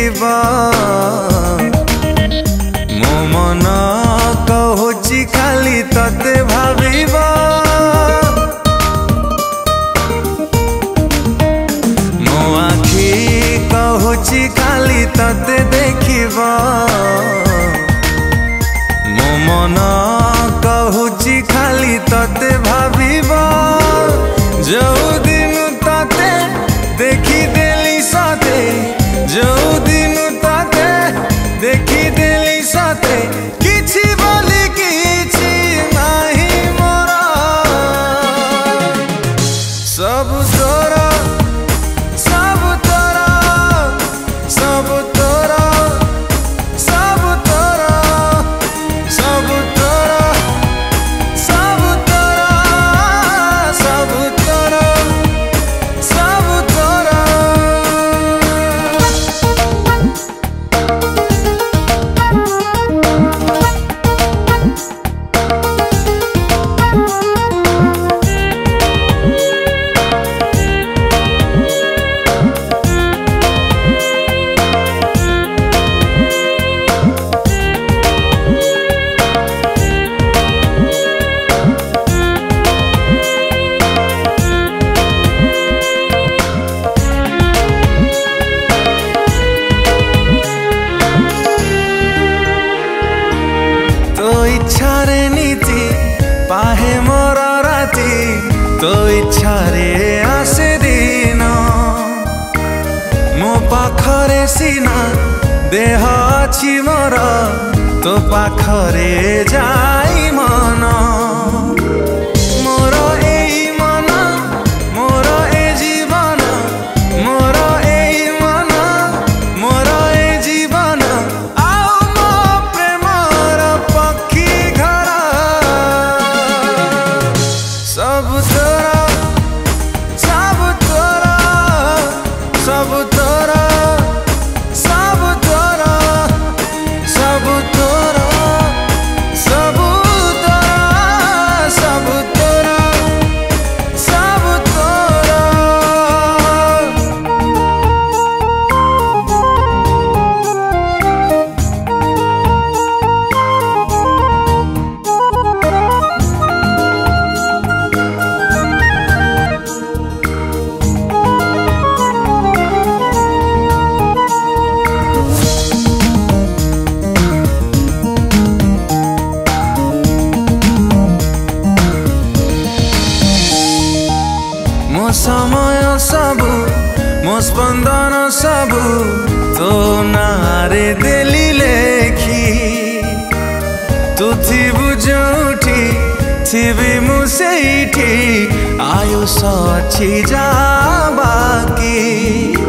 ଯିବା ମୋ ମନ କହୁଛି ଖାଲି ତତେ ଭାବିବା ମୋ ଆଖି କହୁଛି ଖାଲି ତତେ ଦେଖିବା ମୋ ମନ କହୁଛି ଖାଲି ତତେ ଭାବିବା ଯୋଉ ইচ্ছারে নীতি পাহে মোর রাতি তো ইচ্ছারে আসে দিন মো পাখরে সিনা দেহ ଅଛି ମୋର তো পাখরে যাই ମନ ସମୟ ସବୁ ମୋ ସ୍ପନ୍ଦନ ସବୁ ତୋ ନାଁରେ ଦେଲି ଲେଖି ତୁ ଥିବୁ ଯୋଉଠି ଥିବି ମୁଁ ସେଇଠି ଆୟୁଷ ଅଛି ଯା ବାକି